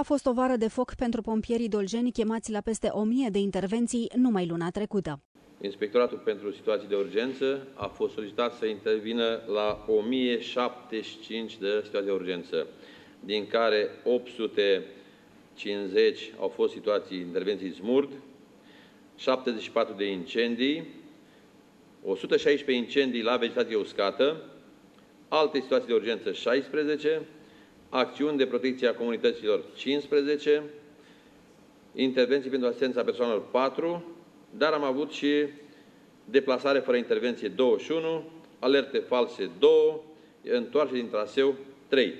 A fost o vară de foc pentru pompierii dolgeni chemați la peste 1000 de intervenții numai luna trecută. Inspectoratul pentru situații de urgență a fost solicitat să intervină la 1075 de situații de urgență, din care 850 au fost situații intervenții smurt, 74 de incendii, 116 incendii la vegetație uscată, alte situații de urgență 16, acțiuni de protecție a comunităților 15, intervenții pentru asistența persoanelor 4, dar am avut și deplasare fără intervenție 21, alerte false 2, întoarce din traseu 3.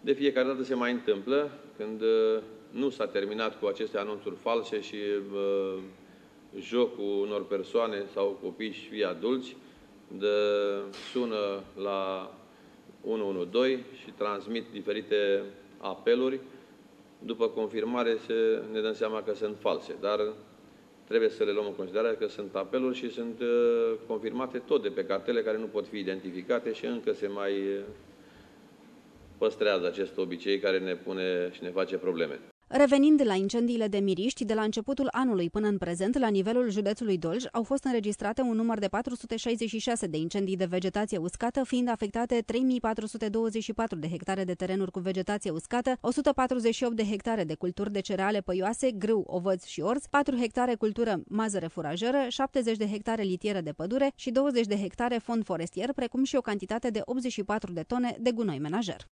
De fiecare dată se mai întâmplă când uh, nu s-a terminat cu aceste anunțuri false și uh, jocul unor persoane sau copii și fii adulți, de, sună la 112 și transmit diferite apeluri. După confirmare se, ne dăm seama că sunt false, dar trebuie să le luăm în considerare că sunt apeluri și sunt uh, confirmate tot de pe cartele care nu pot fi identificate și încă se mai uh, păstrează acest obicei care ne pune și ne face probleme. Revenind la incendiile de miriști, de la începutul anului până în prezent, la nivelul județului Dolj, au fost înregistrate un număr de 466 de incendii de vegetație uscată, fiind afectate 3424 de hectare de terenuri cu vegetație uscată, 148 de hectare de culturi de cereale păioase, grâu, ovăț și orz, 4 hectare cultură mazăre furajeră, 70 de hectare litieră de pădure și 20 de hectare fond forestier, precum și o cantitate de 84 de tone de gunoi menajer.